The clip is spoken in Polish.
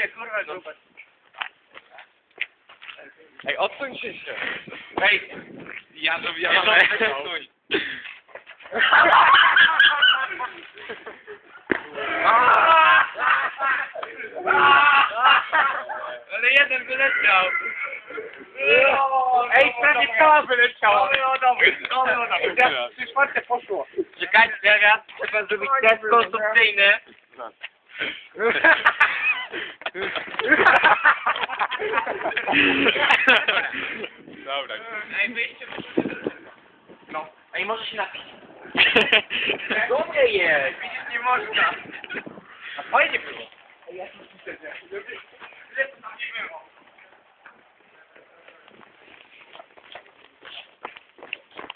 się, kurwa, grupa. Ej, odsuń się się. Ej, Ja to ja odsuń. Ale jeden wyleciał. Ej, prawie cała wyleciała. Trzy czwarte poszło. Czekajcie, teraz trzeba zrobić test konsumpcyjny. Dobra. Ej, wyjście. No. Ej, może się napić. Dobre jest. Widzisz, nie można. A fajnie było. Ja tu